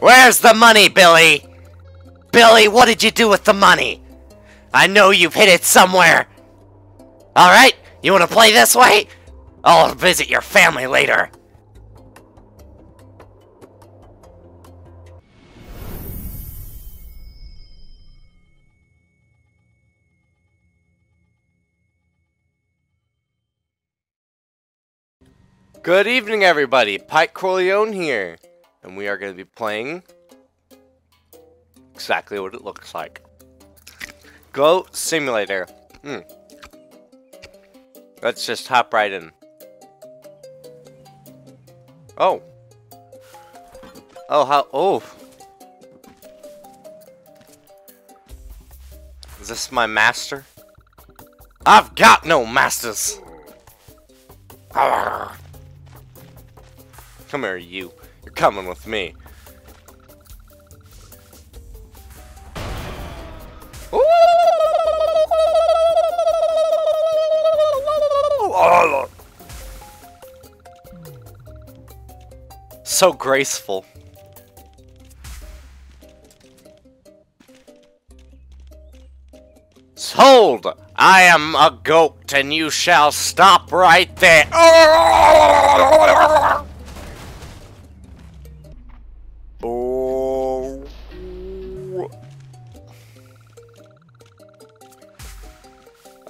Where's the money, Billy? Billy, what did you do with the money? I know you've hid it somewhere. Alright, you wanna play this way? I'll visit your family later. Good evening, everybody. Pike Corleone here, and we are going to be playing exactly what it looks like. Goat Simulator. Hmm. Let's just hop right in. Oh. Oh, how? Oh. Is this my master? I've got no masters. Arrgh. Come here, you. You're coming with me. Oh, so graceful. Sold! I am a goat and you shall stop right there.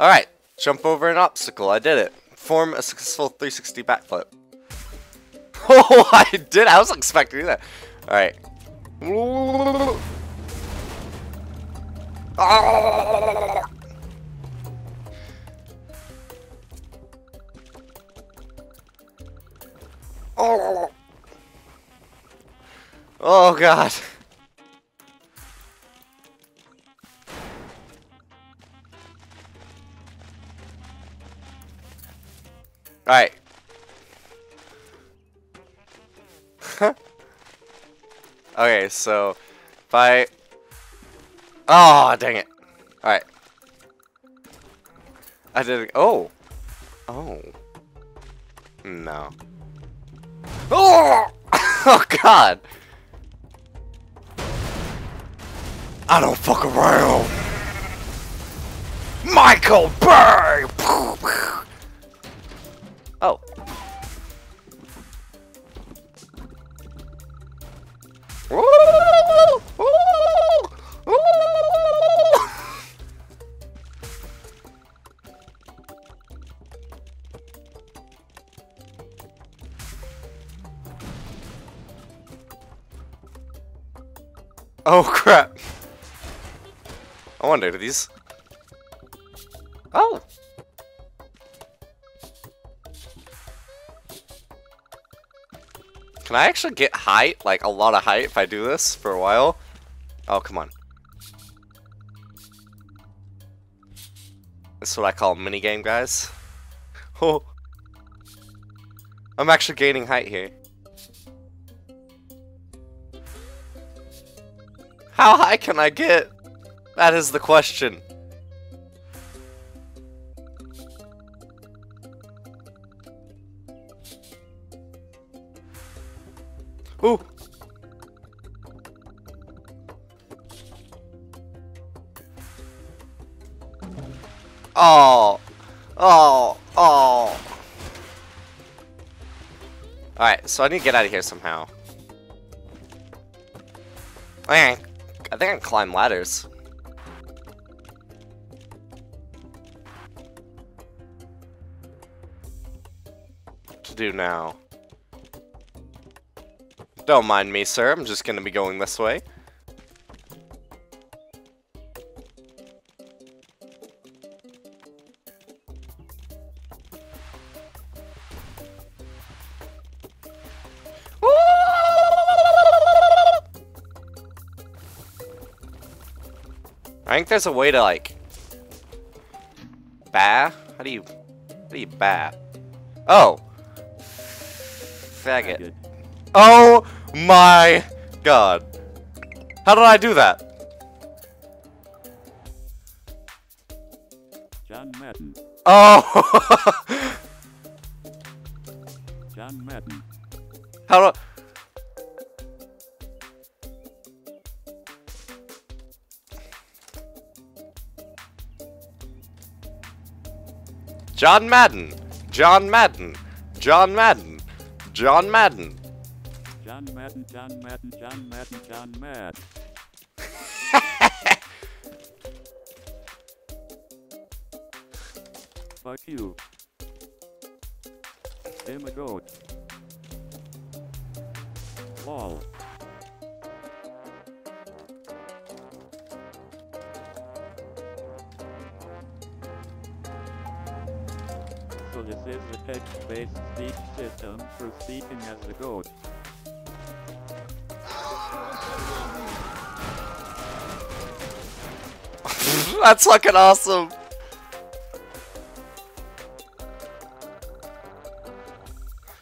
Alright, jump over an obstacle. I did it. Form a successful 360 backflip. Oh, I did. I was expecting that. Alright. Oh. Oh god. Alright. okay, so if I Oh dang it. Alright. I did it oh. Oh. No. Oh! oh god! I don't fuck around. Michael Bay. Oh crap. I want wonder, do these... Oh! Can I actually get height? Like, a lot of height if I do this for a while? Oh, come on. This is what I call minigame, guys. Oh. I'm actually gaining height here. How high can I get? That is the question. Ooh. Oh. Oh. Oh. Alright, so I need to get out of here somehow. I think I can climb ladders. to do now? Don't mind me, sir. I'm just gonna be going this way. There's a way to like ba. How do you how do you ba? Oh, faggot. Oh my god. How did I do that? John Madden. Oh. John Madden. How do? John Madden. John Madden. John Madden. John Madden. John Madden, John Madden, John Madden, John Mad. Fuck you. I'm a goat. Lol. This is a text-based speech system for speaking as a goat. That's fucking awesome.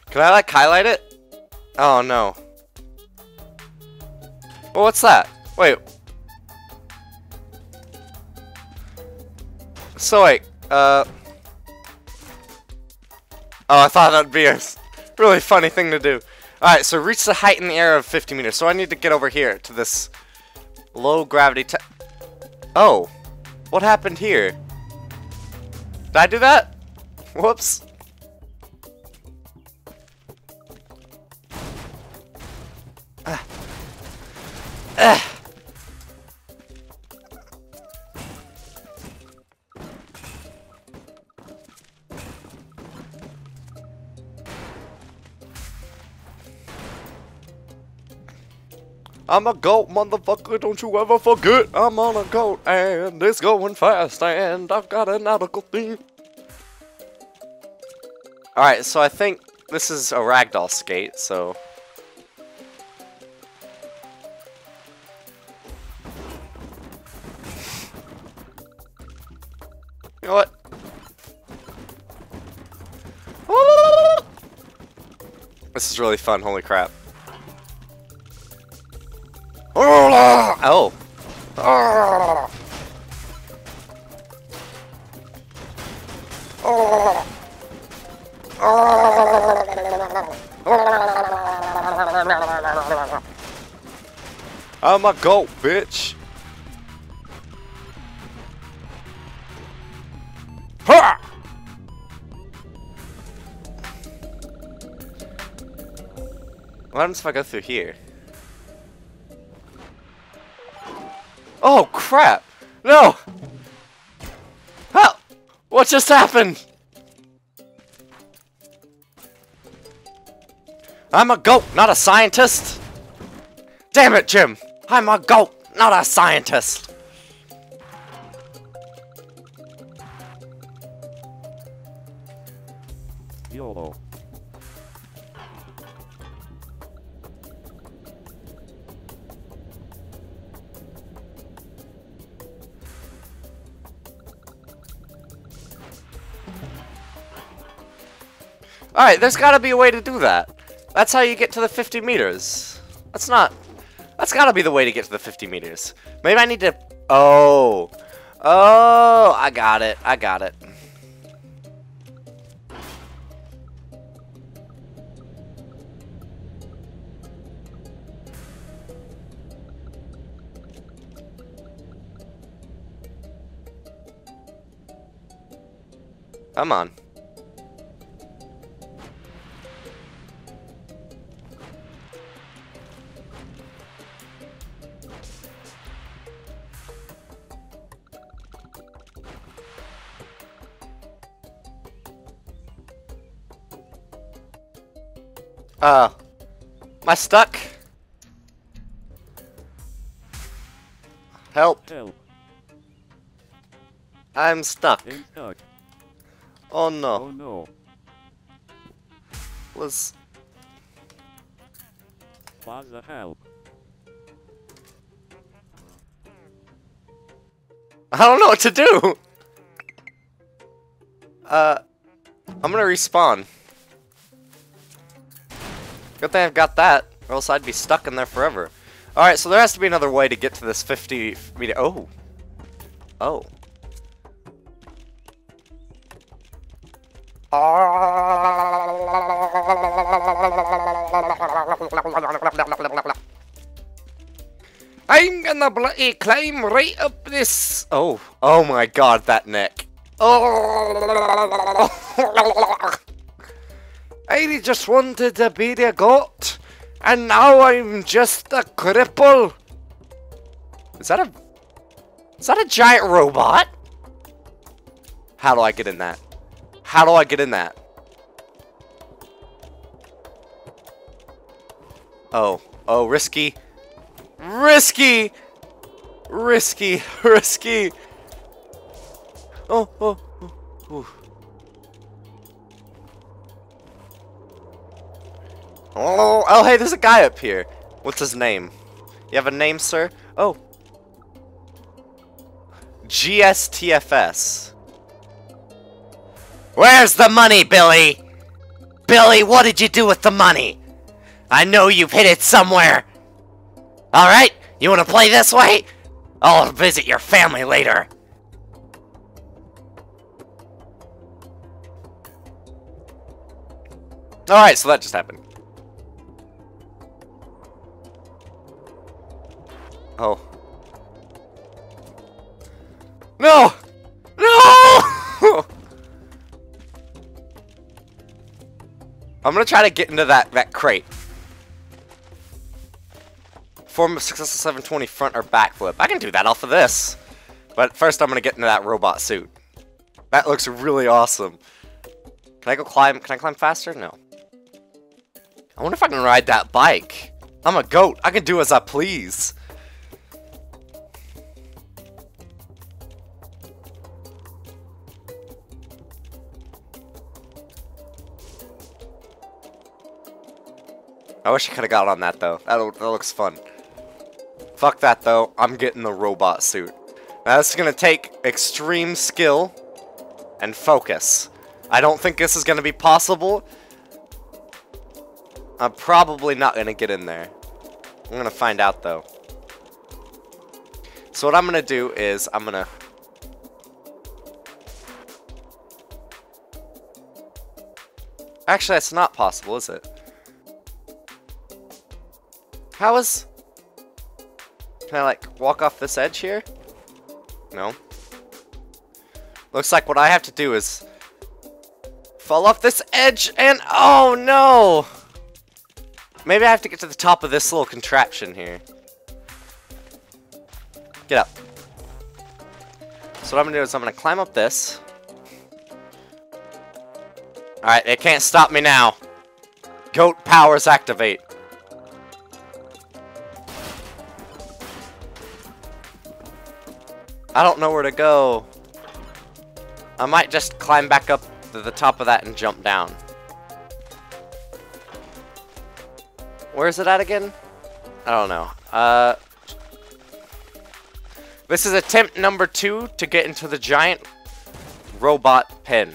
Can I like highlight it? Oh no. Well, what's that? Wait. So uh. Oh, I thought that'd be a really funny thing to do. Alright, so reach the height in the air of 50 meters. So I need to get over here to this low gravity Oh. What happened here? Did I do that? Whoops. Ah. Ah. I'm a goat, motherfucker, don't you ever forget I'm on a goat and it's going fast and I've got a nautical theme. Alright, so I think this is a ragdoll skate, so... You know what? This is really fun, holy crap. Oh. I'm a goat, bitch. Ha! What happens if I go through here? Crap! No! How? What just happened? I'm a goat, not a scientist! Damn it, Jim! I'm a goat, not a scientist! Alright, there's gotta be a way to do that. That's how you get to the 50 meters. That's not... That's gotta be the way to get to the 50 meters. Maybe I need to... Oh. Oh, I got it. I got it. Come on. Uh, am I stuck? Help, Help. I'm stuck. I'm stuck. Oh no, Oh no. was What the help? I don't know what to do. Uh, I'm gonna respawn. Good thing I've got that, or else I'd be stuck in there forever. Alright, so there has to be another way to get to this 50 meter. Oh. Oh. I'm gonna bloody climb right up this. Oh, oh my god, that neck. Oh. I just wanted to be the goat, and now I'm just a cripple. Is that a... Is that a giant robot? How do I get in that? How do I get in that? Oh. Oh, risky. Risky! Risky. Risky. Oh, oh, oh, oh. Oh, oh, hey, there's a guy up here. What's his name? You have a name, sir? Oh. GSTFS. Where's the money, Billy? Billy, what did you do with the money? I know you've hid it somewhere. Alright, you wanna play this way? I'll visit your family later. Alright, so that just happened. Oh. No! No! I'm gonna try to get into that, that crate. Form of successful 720 front or back flip. I can do that off of this. But first I'm gonna get into that robot suit. That looks really awesome. Can I go climb? Can I climb faster? No. I wonder if I can ride that bike. I'm a goat. I can do as I please. I wish I could have got on that though. That, that looks fun. Fuck that though. I'm getting the robot suit. Now this is going to take extreme skill and focus. I don't think this is going to be possible. I'm probably not going to get in there. I'm going to find out though. So what I'm going to do is I'm going to Actually, that's not possible, is it? How is... Can I, like, walk off this edge here? No. Looks like what I have to do is... Fall off this edge and... Oh, no! Maybe I have to get to the top of this little contraption here. Get up. So what I'm to do is I'm to climb up this. Alright, it can't stop me now. Goat powers activate. I don't know where to go. I might just climb back up to the top of that and jump down. Where is it at again? I don't know. Uh, this is attempt number two to get into the giant robot pen.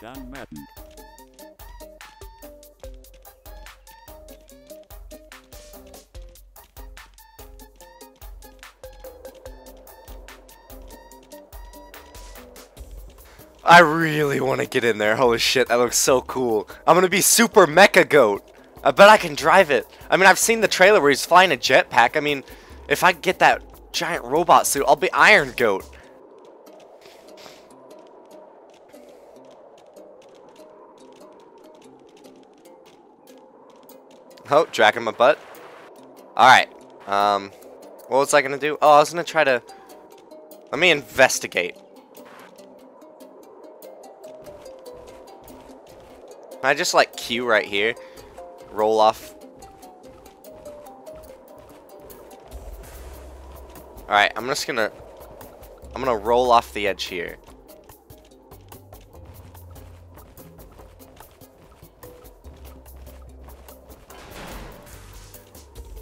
John Madden. I really want to get in there. Holy shit, that looks so cool. I'm going to be super mecha goat. I bet I can drive it. I mean, I've seen the trailer where he's flying a jetpack. I mean, if I get that giant robot suit, I'll be Iron Goat. Oh, dragging my butt. Alright. Um, what was I going to do? Oh, I was going to try to... Let me investigate. Can I just like Q right here? Roll off. Alright, I'm just gonna... I'm gonna roll off the edge here.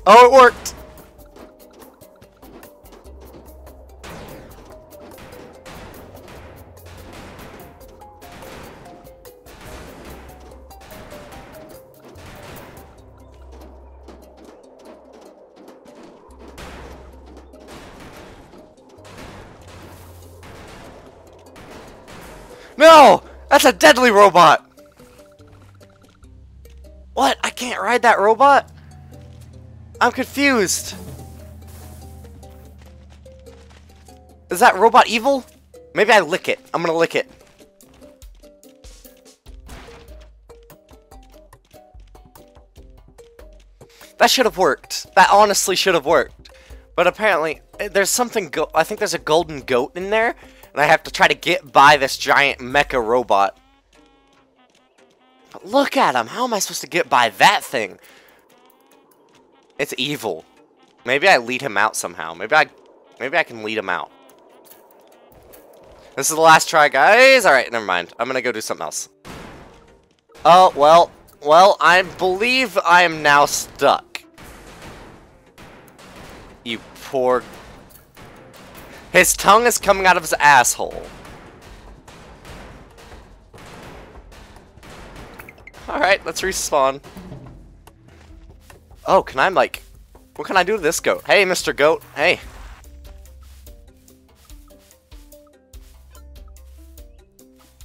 Oh, it worked! That's a deadly robot! What? I can't ride that robot? I'm confused. Is that robot evil? Maybe I lick it. I'm gonna lick it. That should have worked. That honestly should have worked. But apparently, eh, there's something go- I think there's a golden goat in there, and I have to try to get by this giant mecha robot. But look at him. How am I supposed to get by that thing? It's evil. Maybe I lead him out somehow. Maybe I maybe I can lead him out. This is the last try, guys. Alright, never mind. I'm gonna go do something else. Oh, well, well, I believe I am now stuck. You poor... His tongue is coming out of his asshole. Alright, let's respawn. Oh, can I, like... What can I do to this goat? Hey, Mr. Goat. Hey.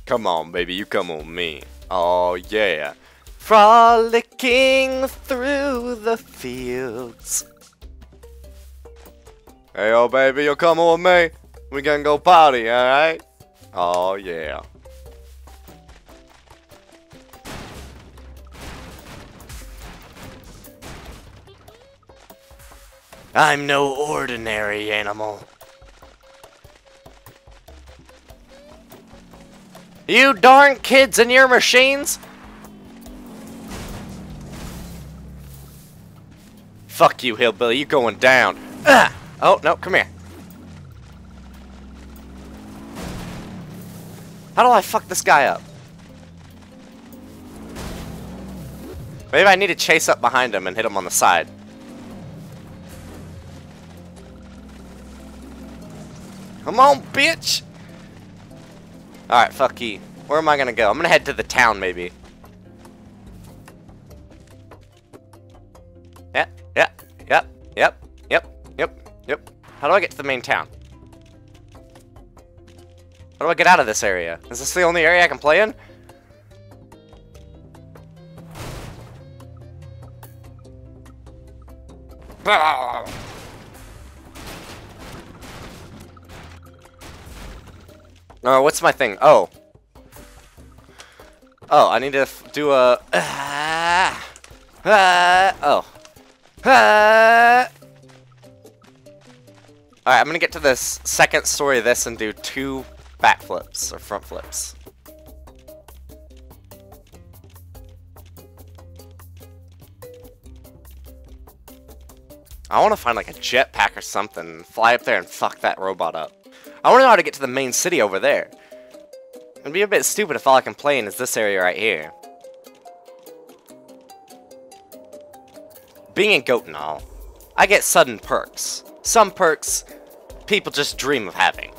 Come on, baby. You come on me. Oh, yeah. Frolicking through the fields. Hey, oh, baby. You come with me. We gonna go party, alright? Oh, yeah. I'm no ordinary animal. You darn kids and your machines! Fuck you, hillbilly. You going down. Ah! Oh, no, come here. How do I fuck this guy up? Maybe I need to chase up behind him and hit him on the side. Come on, bitch! Alright, fuck you. Where am I gonna go? I'm gonna head to the town, maybe. Yep, yep, yep, yep, yep, yep, yep. How do I get to the main town? How do I get out of this area? Is this the only area I can play in? Oh, what's my thing? Oh. Oh, I need to do a... Ah, ah, oh. Ah. Alright, I'm gonna get to this second story of this and do two backflips, or front flips. I want to find like a jetpack or something, fly up there and fuck that robot up. I want to know how to get to the main city over there. It'd be a bit stupid if all I can play in is this area right here. Being a goat and all, I get sudden perks. Some perks people just dream of having.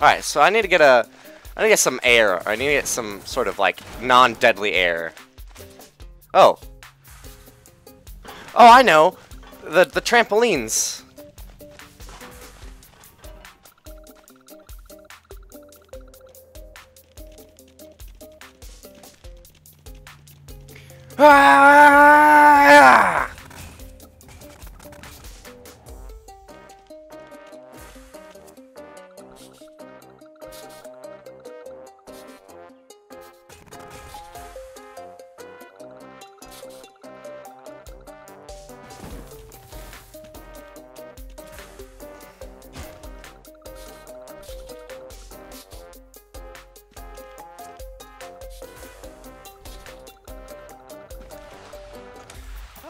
Alright, so I need to get a... I need to get some air. I need to get some sort of, like, non-deadly air. Oh. Oh, I know. The, the trampolines. Ah!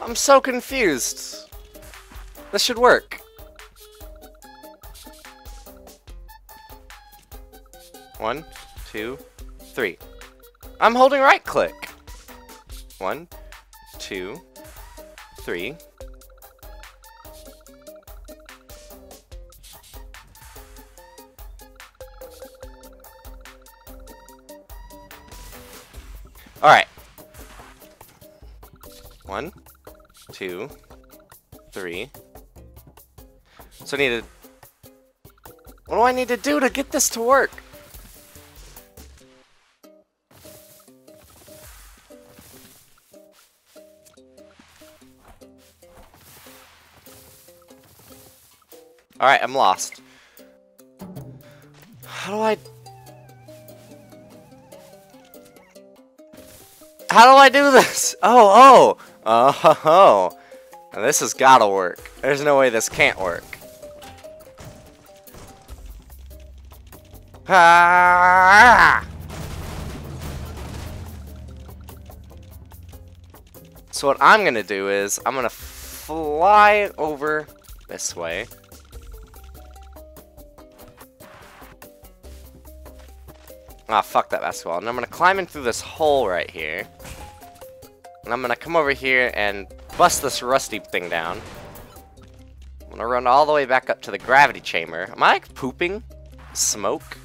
I'm so confused. This should work. One, two, three. I'm holding right click. One, two, three. two, three. So I need to... What do I need to do to get this to work? Alright, I'm lost. How do I... How do I do this? Oh, oh! Oh, ho, ho. Now this has gotta work. There's no way this can't work. Ah! So what I'm gonna do is, I'm gonna fly over this way. Ah, fuck that basketball. And I'm gonna climb in through this hole right here. And I'm gonna come over here and bust this rusty thing down. I'm gonna run all the way back up to the gravity chamber. Am I like pooping smoke?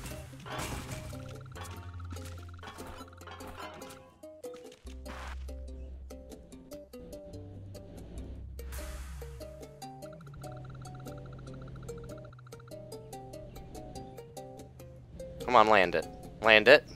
Come on, land it. Land it.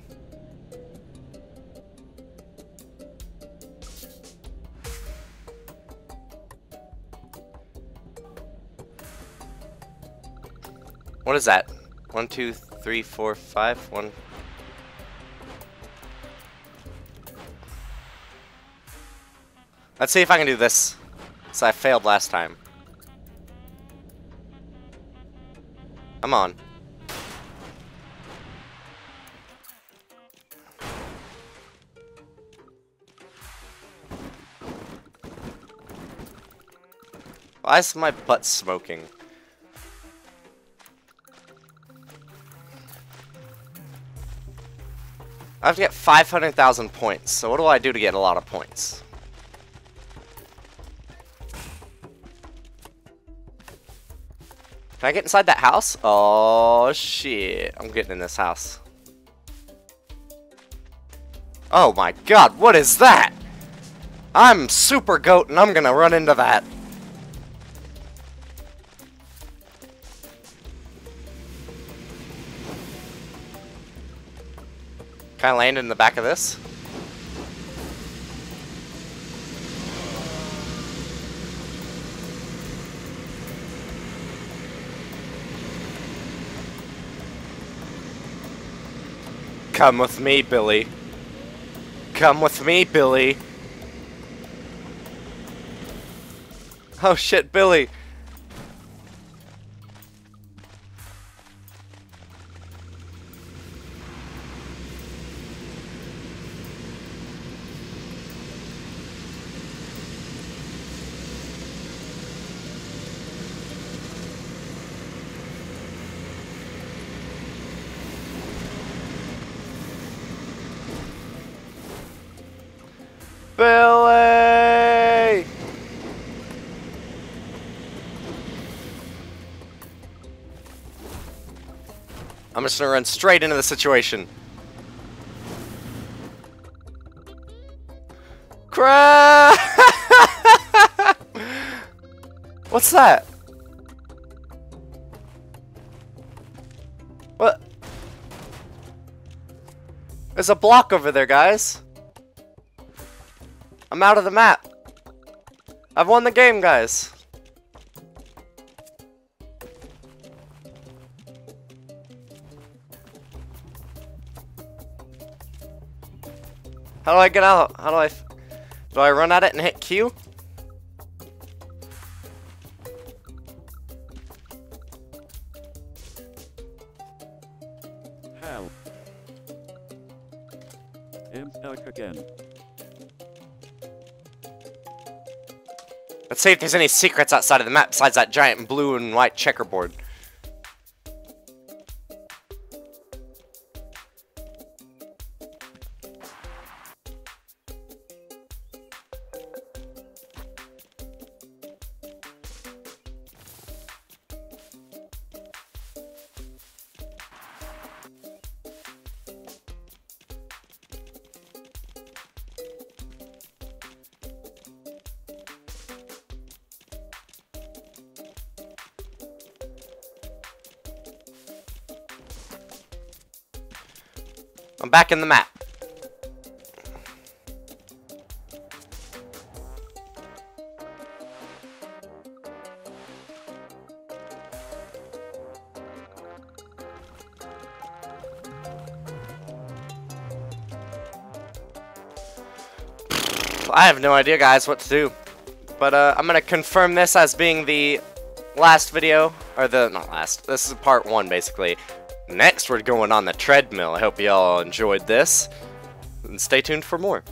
What is that? One, two, three, four, five, one. Let's see if I can do this. So I failed last time. I'm on. Why is my butt smoking? I have to get 500,000 points, so what do I do to get a lot of points? Can I get inside that house? Oh, shit. I'm getting in this house. Oh my god, what is that? I'm Super Goat and I'm gonna run into that. Can I land in the back of this? Come with me, Billy. Come with me, Billy. Oh shit, Billy. Billy! I'm just gonna run straight into the situation. Crap! What's that? What? There's a block over there, guys. I'm out of the map. I've won the game, guys. How do I get out? How do I... Do I run at it and hit Q? Let's see if there's any secrets outside of the map besides that giant blue and white checkerboard. I'm back in the map. I have no idea, guys, what to do. But uh, I'm going to confirm this as being the last video, or the, not last, this is part one, basically, Next, we're going on the treadmill. I hope you all enjoyed this, and stay tuned for more.